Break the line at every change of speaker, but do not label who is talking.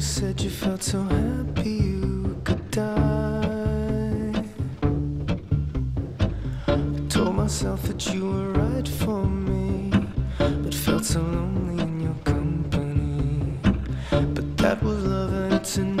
felt so happy you could die. I told myself that you were right for me, but felt so lonely in your company. But that was love, and it's an